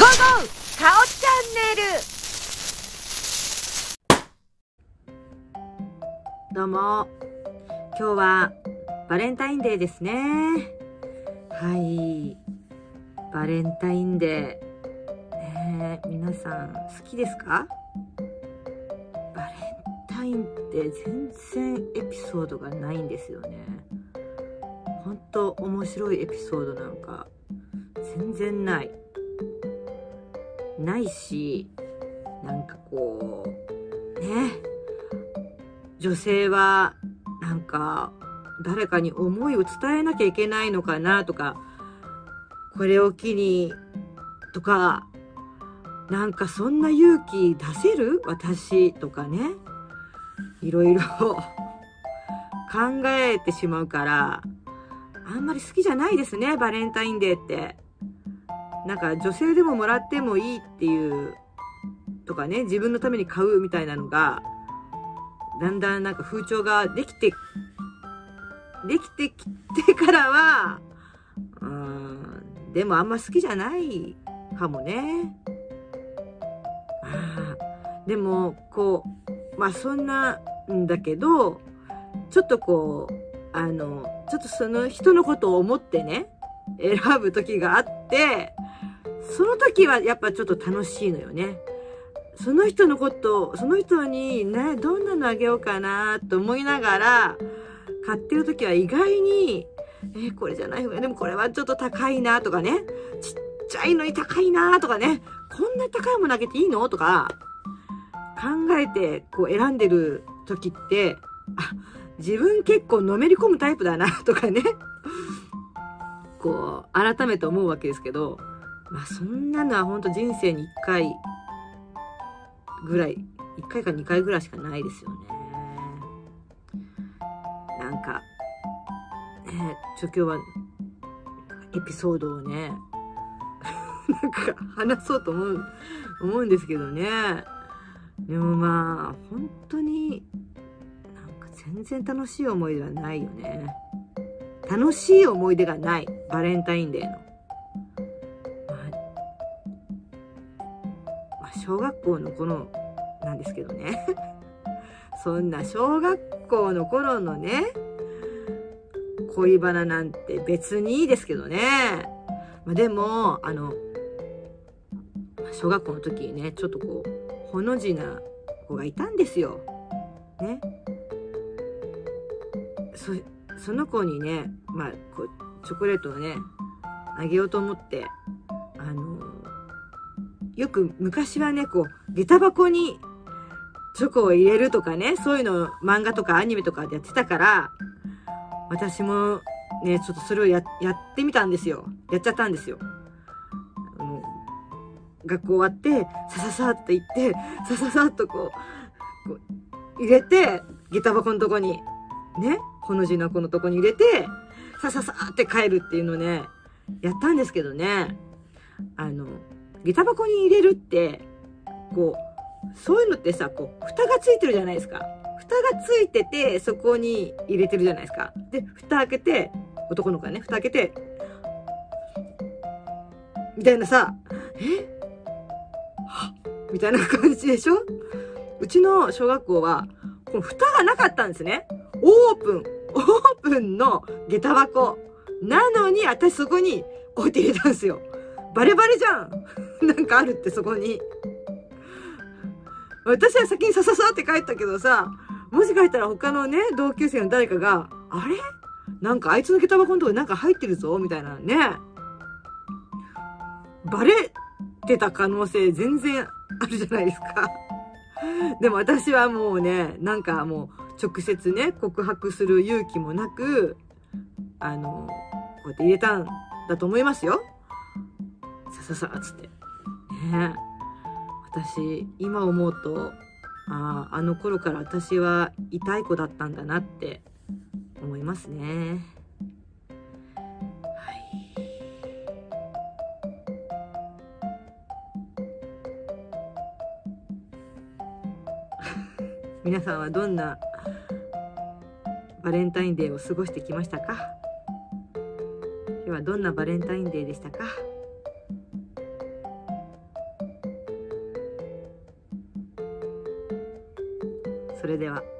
ゴゴ顔チャンネルどうも。今日はバレンタインデーですね。はい。バレンタインデー。ね皆さん好きですか？バレンタインって全然エピソードがないんですよね。ほんと面白いエピソードなんか全然ない。ないしなんかこうね女性はなんか誰かに思いを伝えなきゃいけないのかなとかこれを機にとかなんかそんな勇気出せる？私とかね。いろいろ 考えてしまうからあんまり好きじゃないですねバレンタインデーって。なんか女性でももらってもいいっていうとかね自分のために買うみたいなのがだんだんなんか風潮ができてできてきてからはうんでもあんま好きじゃないかもね。あでもこうまあそんなんだけどちょっとこうあのちょっとその人のことを思ってね選ぶ時があってその時はやっぱちょっと楽しいのよね。その人のことその人にねどんなのあげようかなと思いながら買ってる時は意外にえ、これじゃない方がでもこれはちょっと高いなとかね。ちっちゃいのに高いなとかね。こんな高いものあげていいのとか考えてこう選んでる時ってあ自分結構のめり込むタイプだなとかね。こう改めて思うわけですけど。まあそんなのは本当人生に1回ぐらい1回か2回ぐらいしかないですよね。なんかねちょ今日はエピソードをね なんか話そうと思う思うんですけどね。でもまあ本当になんか全然楽しい思い出はないよね。楽しい思い出がない。バレンタインデーの、小学校の頃なんですけどね そんな小学校の頃のね恋バナなんて別にいいですけどね。まあ、でも、あの、小学校の時にね、ちょっとこう、ほの字な子がいたんですよ。ね。そ、その子にね、まあ、こう、チョコレートをね、あげようと思って、あの、よく昔はね、こう、下駄箱にチョコを入れるとかね、そういうの漫画とかアニメとかでやってたから、私もね、ちょっとそれをややってみたんですよ。やっちゃったんですよ。あの学校終わって、さささって行って、さささっとこう、こう入れて、下駄箱のとこに、ね、ほの字の子のとこに入れて、さささって帰るっていうのね、やったんですけどね、あの、下駄箱に入れるって、こう、そういうのってさ、こう、蓋がついてるじゃないですか。蓋がついてて、そこに入れてるじゃないですか。で、蓋開けて、男の子がね、蓋開けて、みたいなさ、え？は？みたいな感じでしょ？うちの小学校は、この蓋がなかったんですね。オープン、オープンの下駄箱。なのに、私そこに置いて入れたんですよ。バレバレじゃん。なんかあるってそこに。私は先にさささって帰ったけどさ、もしかしたら他のね、同級生の誰かが、あれ？なんかあいつの下駄箱のとこになんか入ってるぞ？みたいなね。バレてた可能性全然あるじゃないですか。でも私はもうね、なんかもう直接ね、告白する勇気もなく、あの、こうやって入れたんだと思いますよ。さささ、つって。ね。私、今思うと、あああの頃から私は痛い子だったんだなって思いますね。はい。皆さんはどんなバレンタインデーを過ごしてきましたか？今日はどんなバレンタインデーでしたか？それでは。